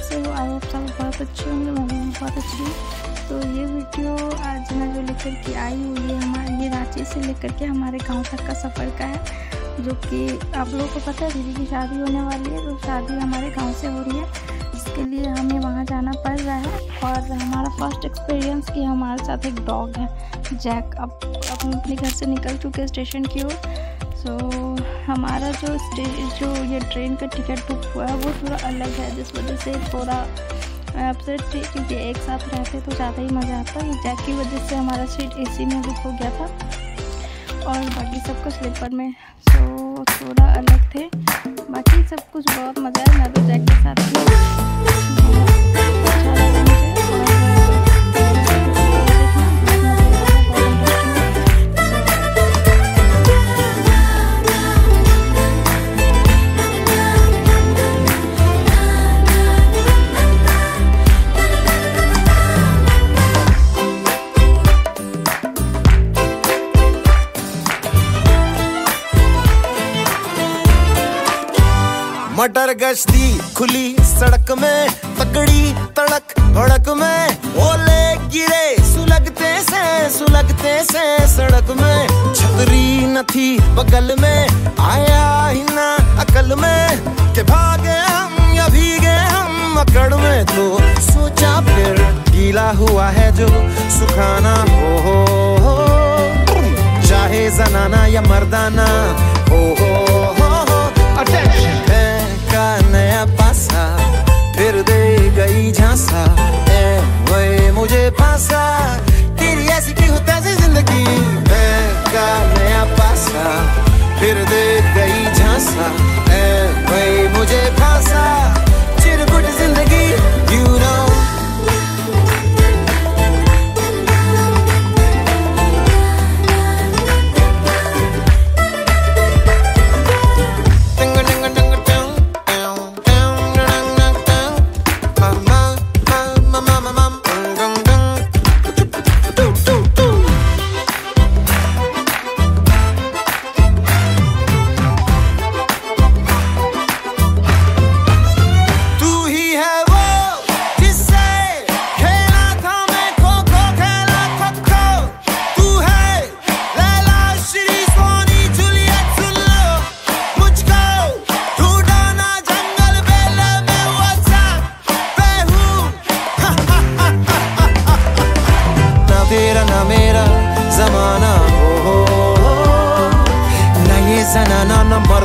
कैसे हो, I hope सब बहुत अच्छे होंगे मैं भी बहुत अच्छी हूँ। तो ये वीडियो आज मैं जो लेकर के आई हूँ, ये हमारे, ये रांची से लेकर के हमारे गाँव तक का सफ़र का है, जो कि आप लोगों को पता है, दीदी की शादी होने वाली है तो शादी हमारे गाँव से हो रही है इसके लिए हमें वहाँ जाना पड़ रहा है, और हमारा फ़र्स्ट एक्सपीरियंस कि हमारे साथ एक डॉग है जैक अब अब अपने घर से निकल चुके स्टेशन की ओर सो so, हमारा जो स्टे जो ये ट्रेन का टिकट बुक हुआ है वो थोड़ा अलग है जिस वजह से थोड़ा अपसेट थी क्योंकि एक साथ रहते तो ज़्यादा ही मज़ा आता है। जैक की वजह से हमारा सीट एसी में बुक हो गया था। और बाकी सब कुछ स्लीपर में। सो थोड़ा अलग थे। बाकी सब कुछ बहुत मज़ा है। मैं तो जैक के साथ थी मटर गश्ती खुली सड़क में तकड़ी तड़क भड़क में। ओले गिरे सुलगते से सुलगते से सड़क में। छतरी न थी बगल में आया ही ना अकल में। के भागे हम या भीगे हम मकड़ में। तो सोचा फिर गीला हुआ है जो सुखाना हो, हो, हो। चाहे जनाना या मर्दाना हो, हो।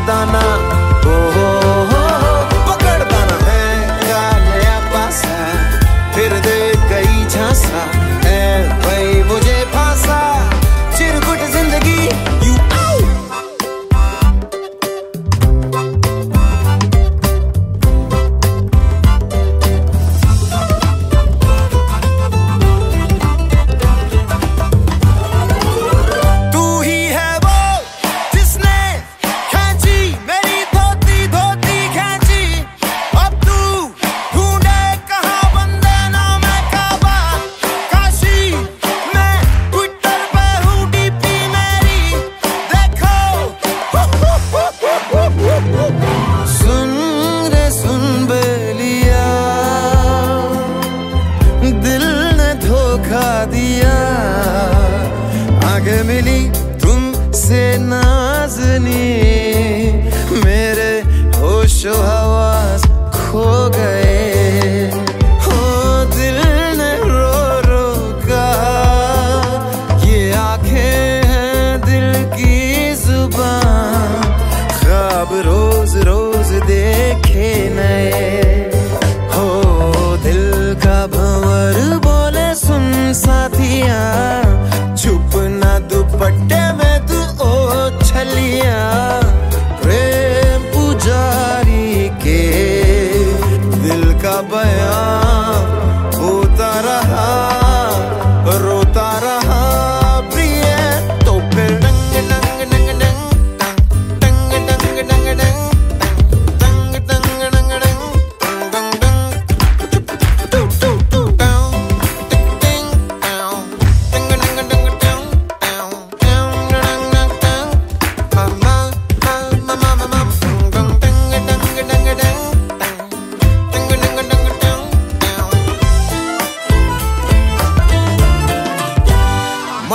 दाना होश हवास खो गए। हो दिल ने रो रो कहा ये आँखें हैं दिल की ज़ुबान। ख्वाब रोज रोज देखे नए। हो दिल का भंवर बोले सुन साथिया। चुप ना दुपट्टे में तू ओ छलिया।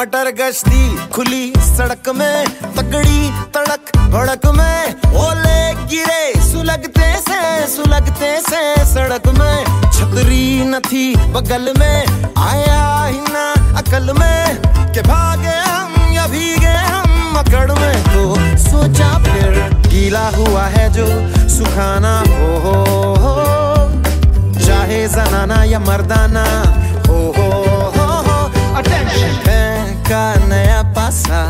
मटर गश्ती खुली सड़क में तगड़ी तड़क भड़क में, ओले गिरे सुलगते से सुलगते से सड़क में। छतरी न थी बगल में, आया ही ना अकल में, के भागे हम, या भीगे हम मकड़ में। तो सोचा फिर गीला हुआ है जो सुखाना हो हो चाहे जनाना या मर्दाना, हो हो हो हो। अटेंशन का नया पासा,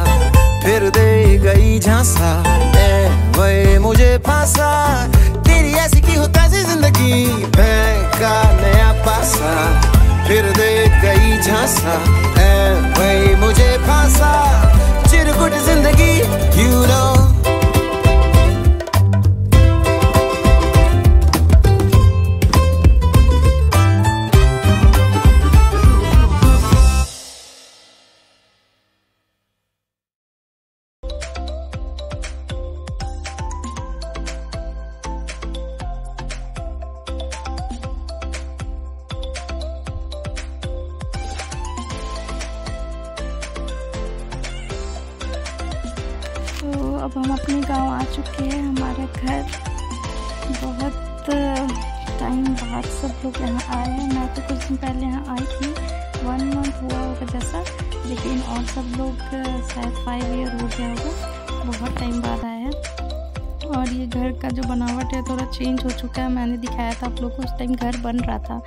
फिर दे गई झांसा। ए वही मुझे पासा तेरी ऐसी की होता सी ज़िंदगी का नया पासा। फिर दे गई झांसा। ए वही मुझे पासा चिरकुट ज़िंदगी यू नो अब हम अपने गाँव आ चुके हैं, हमारे घर। बहुत टाइम बाद सब लोग यहाँ आए हैं। मैं तो कुछ दिन पहले यहाँ आई थी। वन मंथ हुआ होगा जैसा, लेकिन और सब लोग शायद फाइव ईयर हो गया होगा। बहुत टाइम बाद आए हैं। और ये घर का जो बनावट है, थोड़ा चेंज हो चुका है। मैंने दिखाया था आप लोग को, उस टाइम घर बन रहा था।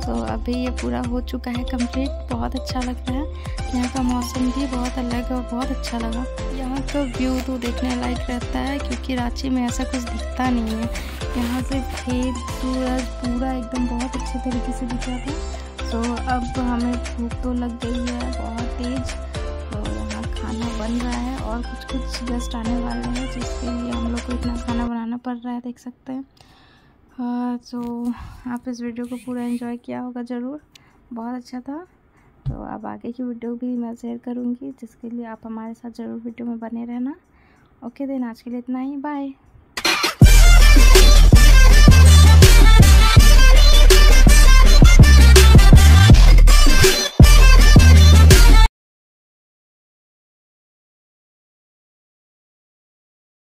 तो अभी ये पूरा हो चुका है कंप्लीट बहुत अच्छा लग रहा है। यहाँ का मौसम भी बहुत अलग और बहुत अच्छा लगा। यहाँ का व्यू तो देखने लायक रहता है, क्योंकि रांची में ऐसा कुछ दिखता नहीं है। यहाँ से खेत, सूरज पूरा एकदम बहुत अच्छे तरीके से दिख था। तो अब हमें भूख तो लग गई है, बहुत तेज़। तो यहाँ खाना बन रहा है और कुछ कुछ गेस्ट आने वाले हैं, जिसके लिए हम लोग को इतना खाना बनाना पड़ रहा है, देख सकते हैं। तो आप इस वीडियो को पूरा एंजॉय किया होगा ज़रूर। बहुत अच्छा था। तो अब आगे की वीडियो भी मैं शेयर करूँगी, जिसके लिए आप हमारे साथ ज़रूर वीडियो में बने रहना। ओके देन, आज के लिए इतना ही। बाय।